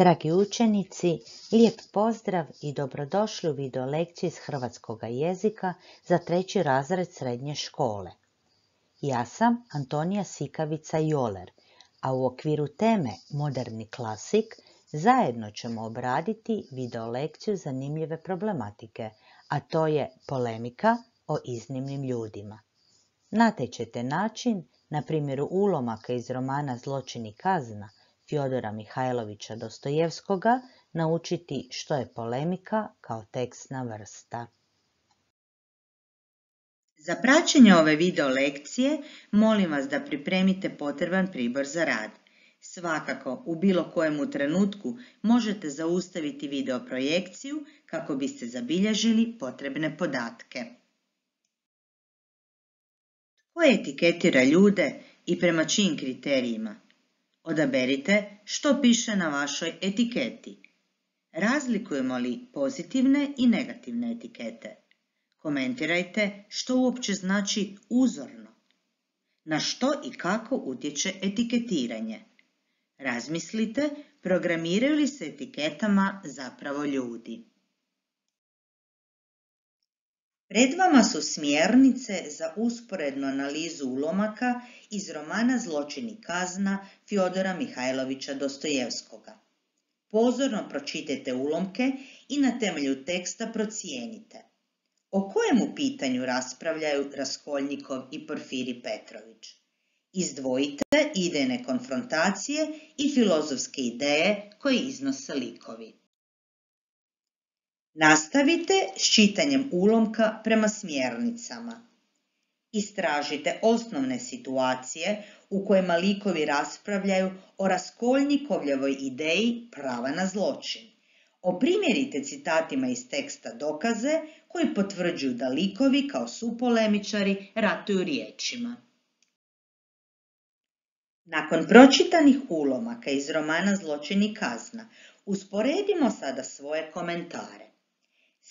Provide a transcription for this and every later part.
Dragi učenici, lijep pozdrav i dobrodošli u video lekciju iz hrvatskog jezika za treći razred srednje škole. Ja sam Antonija Sikavica Joler, a u okviru teme Moderni klasik zajedno ćemo obraditi video lekciju zanimljive problematike, a to je polemika o iznimnim ljudima. Na način, na primjeru ulomaka iz romana Zločin i kazna, Fjodora Mihajlovića Dostojevskoga naučiti što je polemika kao tekstna vrsta. Za praćenje ove video lekcije molim vas da pripremite potreban pribor za rad. Svakako, u bilo kojemu trenutku možete zaustaviti video projekciju kako biste zabilježili potrebne podatke. Tko etiketira ljude i prema čijim kriterijima? Odaberite što piše na vašoj etiketi. Razlikujemo li pozitivne i negativne etikete? Komentirajte što uopće znači uzorno. Na što i kako utječe etiketiranje? Razmislite, programiraju li se etiketama zapravo ljudi? Pred vama su smjernice za usporednu analizu ulomaka iz romana Zločin i kazna Fjodora Mihajlovića Dostojevskoga. Pozorno pročitajte ulomke i na temelju teksta procijenite. O kojemu pitanju raspravljaju Raskolnikov i Porfiri Petrović? Izdvojite idejne konfrontacije i filozofske ideje koje iznose likovi. Nastavite s čitanjem ulomka prema smjernicama. Istražite osnovne situacije u kojima likovi raspravljaju o Raskolnikovljevoj ideji prava na zločin. Oprimjerite citatima iz teksta dokaze koji potvrđuju da likovi kao supolemičari ratuju riječima. Nakon pročitanih ulomaka iz romana Zločin i kazna, usporedimo sada svoje komentare.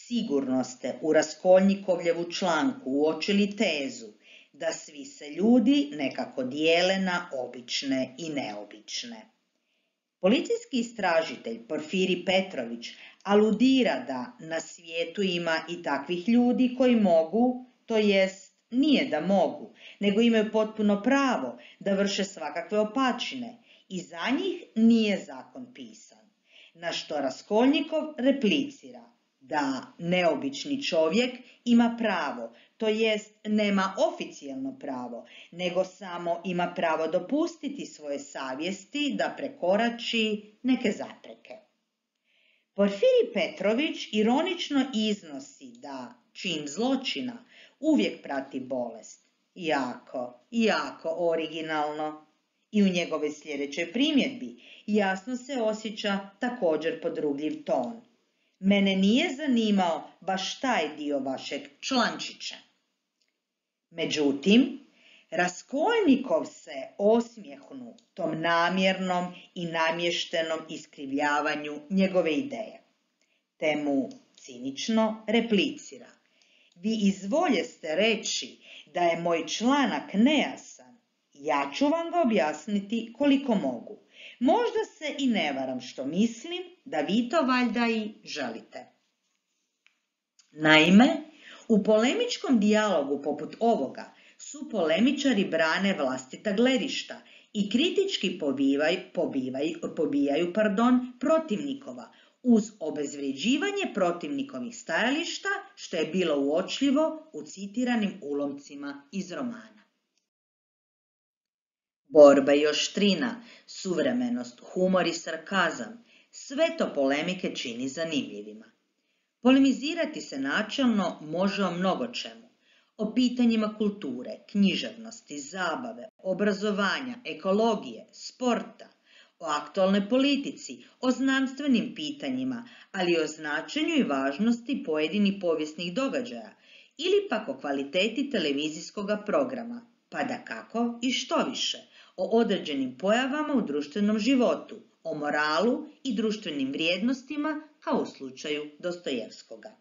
Sigurno ste u Raskolnikovljevu članku uočili tezu da svi se ljudi nekako dijele na obične i neobične. Policijski istražitelj Porfiri Petrović aludira da na svijetu ima i takvih ljudi koji mogu, to jest nije da mogu, nego imaju potpuno pravo da vrše svakakve opačine i za njih nije zakon pisan. Na što Raskolnikov replicira da neobični čovjek ima pravo, to jest nema oficijalno pravo, nego samo ima pravo dopustiti svoje savjesti da prekorači neke zapreke. Porfiri Petrović ironično iznosi da čin zločina uvijek prati bolest. Jako, jako originalno. I u njegove sljedećoj primjedbi jasno se osjeća također podrugljiv ton. Mene nije zanimao baš taj dio vašeg člančića. Međutim, Raskolnikov se osmijehnu tom namjernom i namještenom iskrivljavanju njegove ideje, te mu cinično replicira. Vi izvolje ste reći da je moj članak nejasan. Ja ću vam ga objasniti koliko mogu. Možda se i ne varam što mislim da vi to valjda i želite. Naime, u polemičkom dijalogu poput ovoga su polemičari brane vlastita gledišta i kritički pobivaju, pobijaju pardon, protivnikova uz obezvređivanje protivnikovih stajališta što je bilo uočljivo u citiranim ulomcima iz romana. Borba i oštrina, suvremenost, humor i sarkazam, sve to polemike čini zanimljivima. Polemizirati se načelno može o mnogo čemu. O pitanjima kulture, književnosti, zabave, obrazovanja, ekologije, sporta, o aktualnoj politici, o znanstvenim pitanjima, ali i o značenju i važnosti pojedinih povijesnih događaja ili pak o kvaliteti televizijskog programa, pa da kako i što više, o određenim pojavama u društvenom životu, o moralu i društvenim vrijednostima kao u slučaju Dostojevskoga.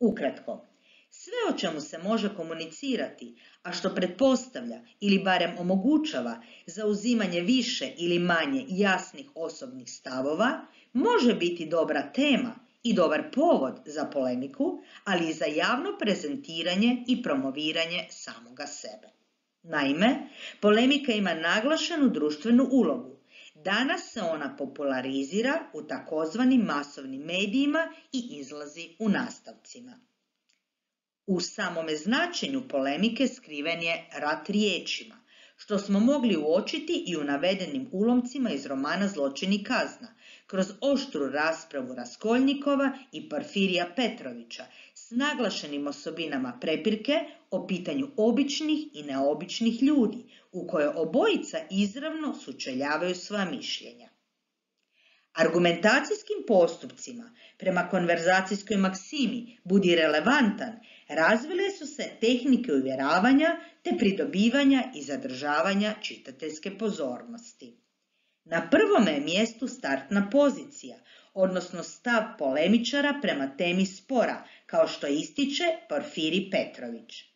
Ukratko, sve o čemu se može komunicirati, a što pretpostavlja ili barem omogućava zauzimanje više ili manje jasnih osobnih stavova, može biti dobra tema i dobar povod za polemiku, ali i za javno prezentiranje i promoviranje samoga sebe. Naime, polemika ima naglašenu društvenu ulogu. Danas se ona popularizira u takozvanim masovnim medijima i izlazi u nastavcima. U samome značenju polemike skriven je rat riječima, što smo mogli uočiti i u navedenim ulomcima iz romana Zločini kazna, kroz oštru raspravu Raskoljnikova i Porfirija Petrovića s naglašenim osobinama prepirke o pitanju običnih i neobičnih ljudi, u koje obojica izravno sučeljavaju svoja mišljenja. Argumentacijskim postupcima prema konverzacijskoj maksimi budi relevantan, razvile su se tehnike uvjeravanja te pridobivanja i zadržavanja čitateljske pozornosti. Na prvome je mjestu startna pozicija, odnosno stav polemičara prema temi spora, kao što ističe Porfiri Petrović.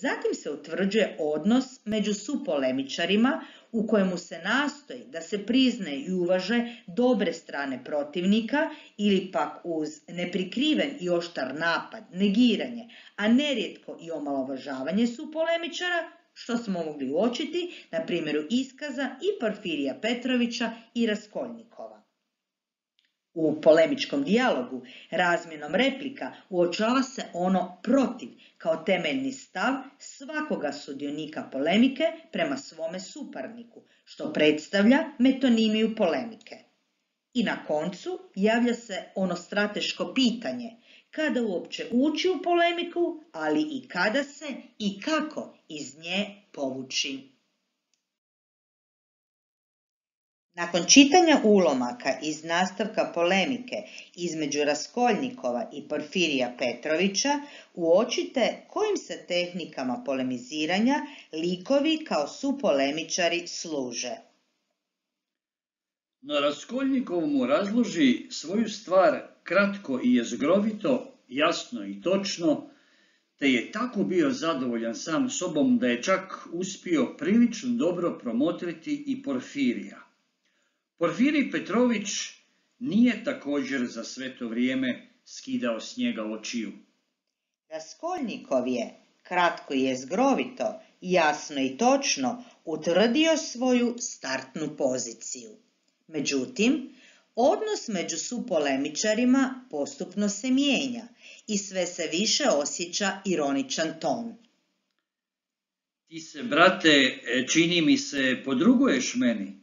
Zatim se utvrđuje odnos među supolemičarima u kojemu se nastoji da se prizne i uvaže dobre strane protivnika ili pak uz neprikriven i oštar napad, negiranje, a nerijetko i omalovažavanje supolemičara, što smo mogli uočiti na primjeru iskaza i Porfirija Petrovića i Raskoljnikova. U polemičkom dijalogu, razmjenom replika, uočava se ono protiv kao temeljni stav svakoga sudionika polemike prema svome suparniku, što predstavlja metonimiju polemike. I na koncu javlja se ono strateško pitanje, kada uopće ući u polemiku, ali i kada se i kako iz nje povući. Nakon čitanja ulomaka iz nastavka polemike između Raskoljnikova i Porfirija Petrovića, uočite kojim se tehnikama polemiziranja likovi kao su polemičari služe. Na Raskoljnikov mu razloži svoju stvar kratko i jezgrovito, jasno i točno, te je tako bio zadovoljan sam sobom da je čak uspio prilično dobro promotriti i Porfirija. Porfirij Petrović nije također za sve to vrijeme skidao s njega očiju. Raskolnikov je, kratko i jezgrovito, jasno i točno, utvrdio svoju startnu poziciju. Međutim, odnos među supolemičarima postupno se mijenja i sve se više osjeća ironičan ton. Ti se, brate, čini mi se, podruguješ meni.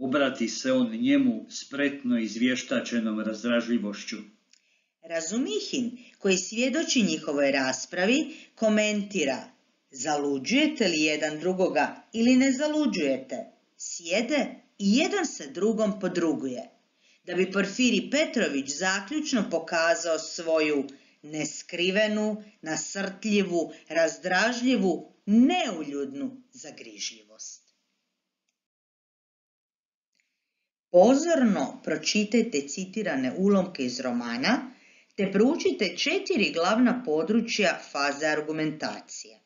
Obrati se on njemu spretno izvještačenom razdražljivošću. Razumihin, koji svjedoči njihovoj raspravi, komentira Zaluđujete li jedan drugoga ili ne zaluđujete? Sjede i jedan se drugom podruguje. Da bi Porfiri Petrović zaključno pokazao svoju neskrivenu, nasrtljivu, razdražljivu, neuljudnu zagrižljivost. Pozorno pročitajte citirane ulomke iz romana te proučite četiri glavna područja faze argumentacije.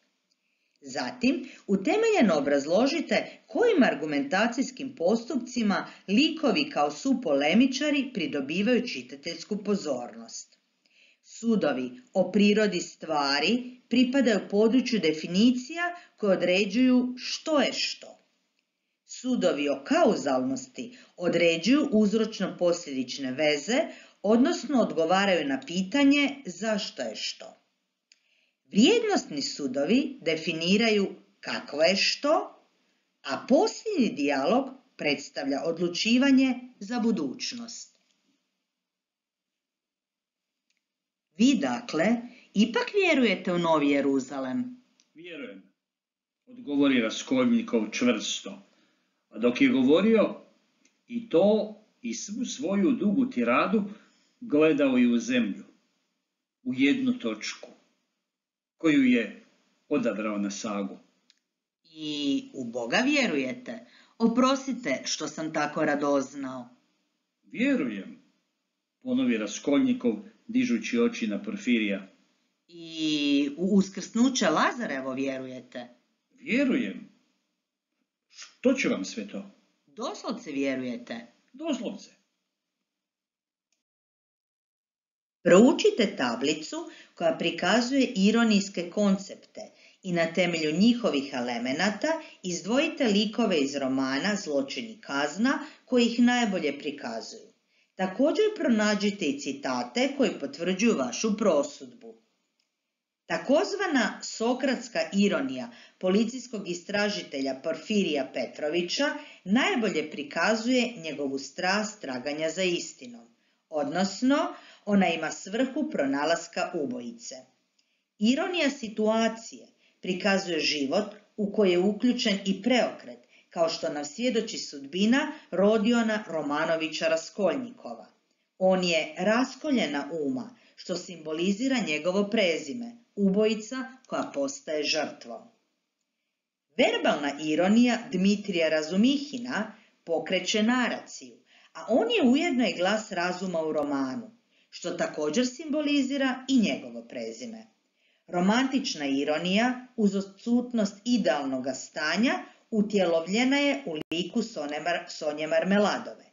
Zatim, utemeljeno obrazložite kojim argumentacijskim postupcima likovi kao su polemičari pridobivaju čitateljsku pozornost. Sudovi o prirodi stvari pripadaju području definicija koje određuju što je što. Sudovi o kauzalnosti određuju uzročno-posljedične veze, odnosno odgovaraju na pitanje zašto je što. Vrijednostni sudovi definiraju kakvo je što, a posljednji dijalog predstavlja odlučivanje za budućnost. Vi, dakle, ipak vjerujete u Novi Jeruzalem? Vjerujem, odgovori Raskolnikov čvrsto. A dok je govorio i to i svu svoju dugu tiradu, gledao i u zemlju, u jednu točku, koju je odabrao na sagu. I u Boga vjerujete? Oprostite što sam tako radoznao. Vjerujem, ponovi Raskolnikov, dižući oči na Porfirija. I u uskrsnuće Lazarevo vjerujete? Vjerujem. Što će vam sve to? Doslovce vjerujete? Doslovce. Proučite tablicu koja prikazuje ironijske koncepte i na temelju njihovih elemenata izdvojite likove iz romana Zločin i kazna koji ih najbolje prikazuju. Također pronađite i citate koji potvrđuju vašu prosudbu. Takozvana sokratska ironija policijskog istražitelja Porfirija Petrovića najbolje prikazuje njegovu strast traganja za istinom, odnosno ona ima svrhu pronalaska ubojice. Ironija situacije prikazuje život u koji je uključen i preokret, kao što nam svjedoči sudbina Rodiona Romanovića Raskoljnikova. On je raskoljena uma, što simbolizira njegovo prezime, ubojica koja postaje žrtvom. Verbalna ironija Dmitrija Razumihina pokreće naraciju, a on je ujedno i glas razuma u romanu, što također simbolizira i njegovo prezime. Romantična ironija uz odsutnost idealnog stanja utjelovljena je u liku Sonje Marmeladove.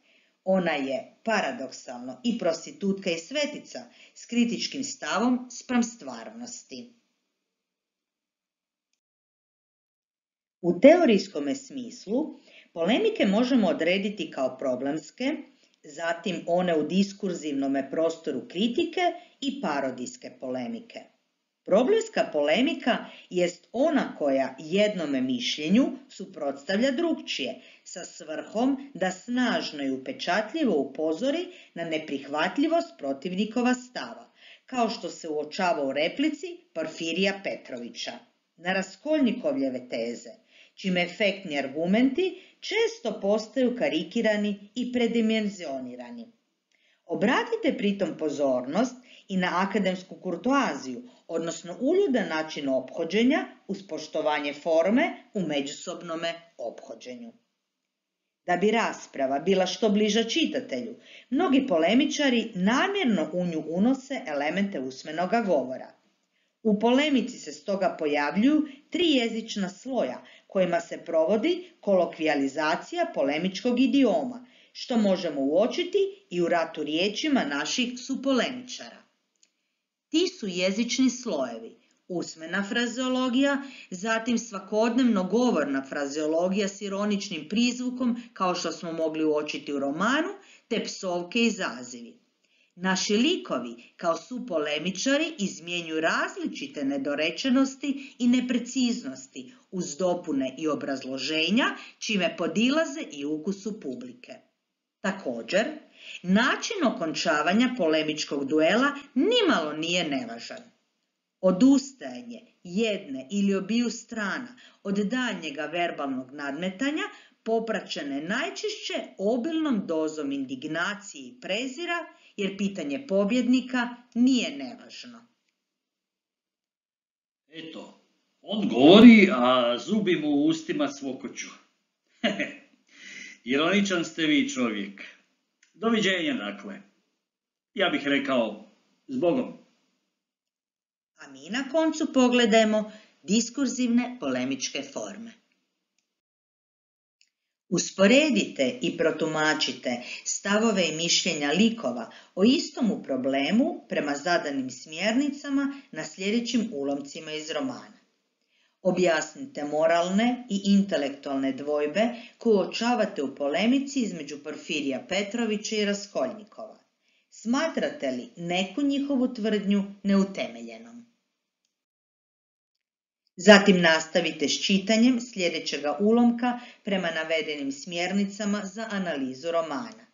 Ona je paradoksalno i prostitutka i svetica s kritičkim stavom spram stvarnosti. U teorijskom smislu polemike možemo odrediti kao problemske, zatim one u diskurzivnom prostoru kritike i parodijske polemike. Problemska polemika jest ona koja jednome mišljenju suprotstavlja drugčije, sa svrhom da snažno i upečatljivo upozori na neprihvatljivost protivnikova stava, kao što se uočava u replici Porfirija Petrovića. Na Raskolnikovljeve teze, čime efektni argumenti često postaju karikirani i predimenzionirani. Obratite pritom pozornost i na akademsku kurtoaziju, odnosno uljudan način ophođenja uz poštovanje forme u međusobnome ophođenju. Da bi rasprava bila što bliža čitatelju, mnogi polemičari namjerno u nju unose elemente usmenoga govora. U polemici se stoga pojavljuju tri jezična sloja kojima se provodi kolokvijalizacija polemičkog idioma, što možemo uočiti i u ratu riječima naših supolemičara. Ti su jezični slojevi, usmena frazeologija, zatim svakodnevno govorna frazeologija s ironičnim prizvukom, kao što smo mogli uočiti u romanu, te psovke i zazivi. Naši likovi, kao su polemičari, izmjenjuju različite nedorečenosti i nepreciznosti uz dopune i obrazloženja, čime podilaze i ukusu publike. Također, način okončavanja polemičkog duela nimalo nije nevažan. Odustajanje jedne ili obiju strana od daljnjega verbalnog nadmetanja popraćene najčešće obilnom dozom indignacije i prezira, jer pitanje pobjednika nije nevažno. Eto, on govori, a zubi mu u ustima svokoću. Ironičan ste vi čovjek. Doviđenja, dakle. Ja bih rekao, zbogom. A mi na koncu pogledajmo diskurzivne polemičke forme. Usporedite i protumačite stavove i mišljenja likova o istomu problemu prema zadanim smjernicama na sljedećim ulomcima iz romana. Objasnite moralne i intelektualne dvojbe koje uočavate u polemici između Porfirija Petrovića i Raskoljnikova. Smatrate li neku njihovu tvrdnju neutemeljenom? Zatim nastavite s čitanjem sljedećega ulomka prema navedenim smjernicama za analizu romana.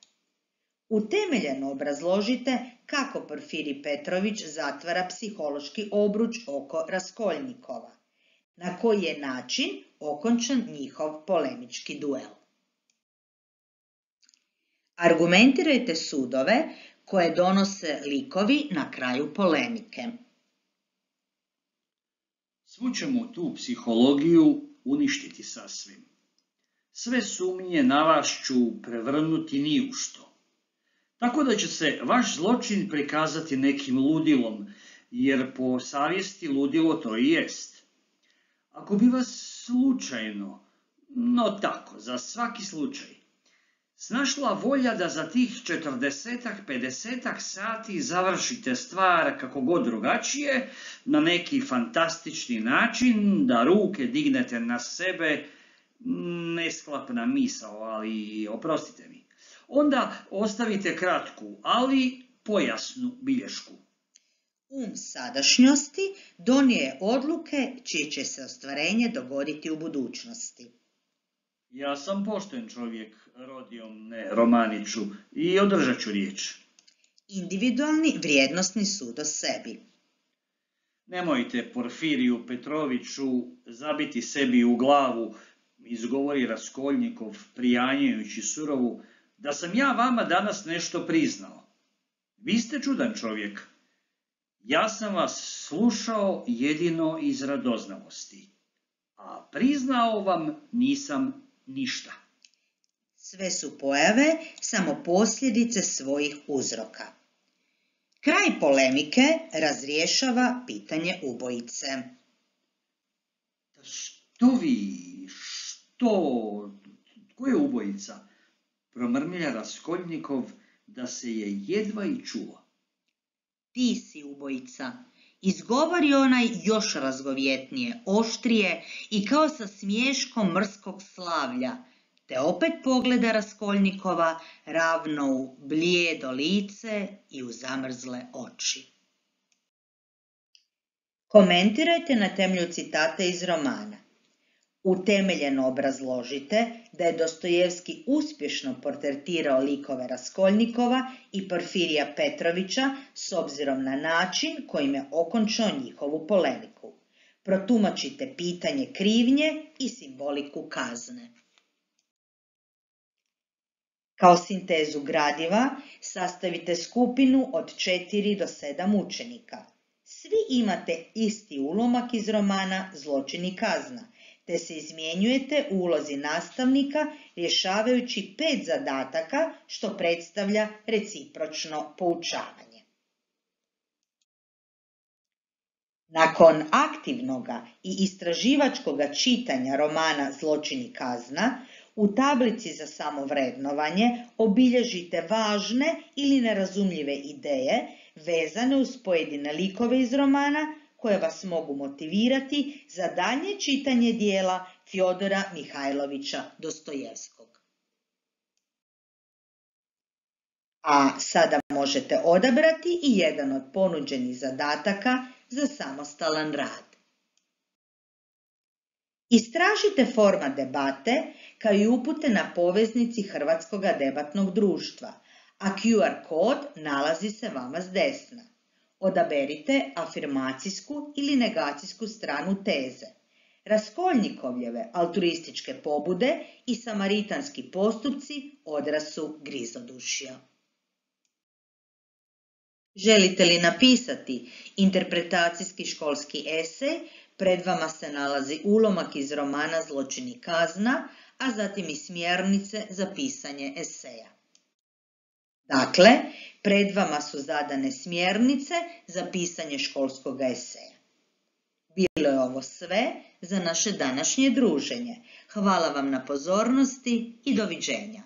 Utemeljeno obrazložite kako Porfiri Petrović zatvara psihološki obruč oko Raskoljnikova na koji je način okončan njihov polemički duel. Argumentirajte sudove koje donose likovi na kraju polemike. Svu ćemo tu psihologiju uništiti sasvim. Sve sumnje na vas ću prevrnuti ni u što. Tako da će se vaš zločin prikazati nekim ludilom, jer po savjesti ludilo to i jest. Ako bi vas slučajno, no tako, za svaki slučaj, snašla volja da za tih četrdesetak, pedesetak sati završite stvar kako god drugačije, na neki fantastični način, da ruke dignete na sebe, nesklapna misao, ali oprostite mi. Onda ostavite kratku, ali pojasnu bilješku. Um sadašnjosti donije odluke čije će se ostvarenje dogoditi u budućnosti. Ja sam pošten čovjek, rodijom ne Romaniću, i održat ću riječ. Individualni vrijednostni sud o sebi. Nemojte Porfiriju Petroviću zabiti sebi u glavu, izgovori Raskoljnikov prijanjajući surovu, da sam ja vama danas nešto priznao. Vi ste čudan čovjek. Ja sam vas slušao jedino iz radoznavosti, a priznao vam nisam ništa. Sve su pojave samo posljedice svojih uzroka. Kraj polemike razriješava pitanje ubojice. Što vi, što, tko je ubojica? Promrmlja Raskoljnikov da se je jedva i čuo. Ti si ubojica, izgovori onaj još razgovjetnije, oštrije i kao sa smješkom mrskog slavlja, te opet pogleda Raskoljnikova ravno u blijedo lice i u zamrzle oči. Komentirajte na temelju citata iz romana. Utemeljeno obrazložite da je Dostojevski uspješno portretirao likove Raskoljnikova i Porfirija Petrovića s obzirom na način kojim je okončao njihovu polemiku. Protumačite pitanje krivnje i simboliku kazne. Kao sintezu gradiva sastavite skupinu od 4 do 7 učenika. Svi imate isti ulomak iz romana Zločin i kazna, te se izmjenjujete u ulozi nastavnika rješavajući pet zadataka što predstavlja recipročno poučavanje. Nakon aktivnoga i istraživačkoga čitanja romana Zločin i kazna, u tablici za samovrednovanje obilježite važne ili nerazumljive ideje vezane uz pojedine likove iz romana koje vas mogu motivirati za dalje čitanje dijela Fjodora Mihajlovića Dostojevskog. A sada možete odabrati i jedan od ponuđenih zadataka za samostalan rad. Istražite forma debate kao i upute na poveznici Hrvatskog debatnog društva, a QR kod nalazi se vama s desna. Odaberite afirmacijsku ili negacijsku stranu teze. Raskolnikovljeve altruističke pobude i samaritanski postupci odrasu grizodušja. Želite li napisati interpretacijski školski esej, pred vama se nalazi ulomak iz romana Zločin i kazna, a zatim i smjernice za pisanje eseja. Dakle, pred vama su zadane smjernice za pisanje školskog eseja. Bilo je ovo sve za naše današnje druženje. Hvala vam na pozornosti i doviđenja.